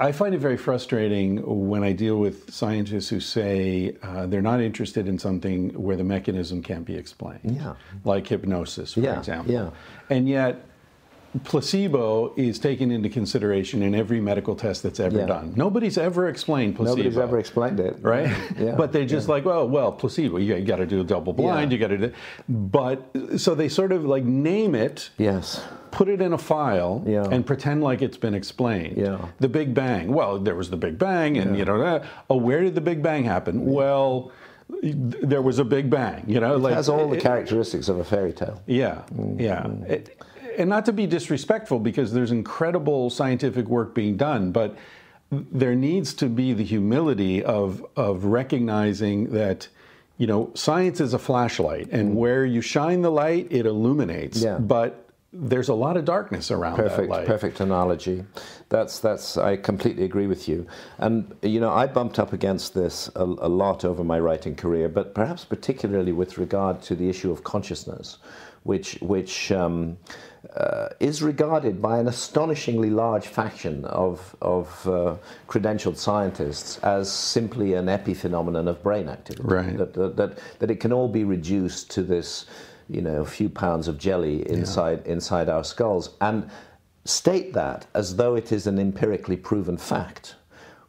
I find it very frustrating when I deal with scientists who say uh, they're not interested in something where the mechanism can't be explained. Yeah. Like hypnosis, for Yeah, example. yeah. And yet, placebo is taken into consideration in every medical test that's ever Yeah. done. Nobody's ever explained placebo. Nobody's ever explained it. right? Yeah. But they're just like, well, well, placebo. You, got to do a double blind. Yeah. You got to do. But so they sort of like name it, Yes. Put it in a file, Yeah. and pretend like it's been explained. Yeah. The Big Bang. Well, there was the Big Bang, and you know, oh, where did the Big Bang happen? Well, there was a Big Bang. You know, like It has all the it- characteristics of a fairy tale. yeah, yeah. Mm-hmm. It- and not to be disrespectful, because there's incredible scientific work being done, but there needs to be the humility of of recognizing that. You know, science is a flashlight, and mm. where you shine the light, it illuminates. Yeah. But there's a lot of darkness around that Perfect, perfect analogy. That's that's. I completely agree with you. And you know, I bumped up against this a, a lot over my writing career, but perhaps particularly with regard to the issue of consciousness, which which. Um, uh, is regarded by an astonishingly large faction of, of uh, credentialed scientists as simply an epiphenomenon of brain activity. Right. That, that, that, that it can all be reduced to this, you know, a few pounds of jelly inside, inside our skulls. And state that as though it is an empirically proven fact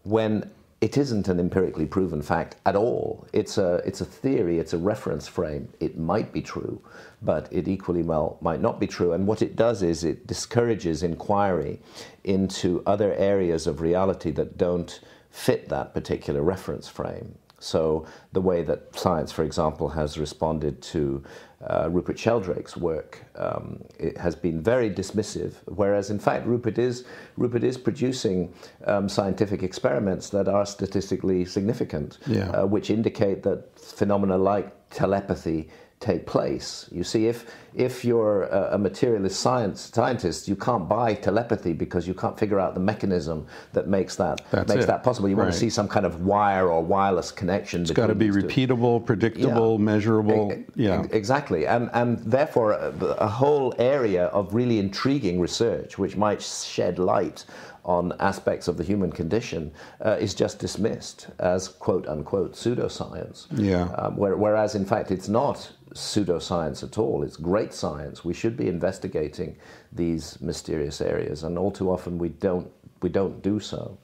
when it isn't an empirically proven fact at all. It's a, it's a theory, it's a reference frame. It might be true, but it equally well might not be true. And what it does is it discourages inquiry into other areas of reality that don't fit that particular reference frame. So, the way that science, for example, has responded to uh, Rupert Sheldrake's work um, it has been very dismissive, whereas in fact Rupert is, Rupert is producing um, scientific experiments that are statistically significant, Yeah. uh, which indicate that phenomena like telepathy take place. You see, if, if you're a, materialist science scientist, you can't buy telepathy because you can't figure out the mechanism that makes that, That's makes it. that possible. You want to see some kind of wire or wireless connection. It's got to be repeatable, predictable, measurable. E- Yeah. Exactly, and and therefore a, a whole area of really intriguing research, which might shed light on aspects of the human condition, uh, is just dismissed as quote unquote pseudoscience. Yeah. Um, where, whereas in fact it's not pseudoscience at all. It's great science. We should be investigating these mysterious areas, and all too often we don't we don't do so.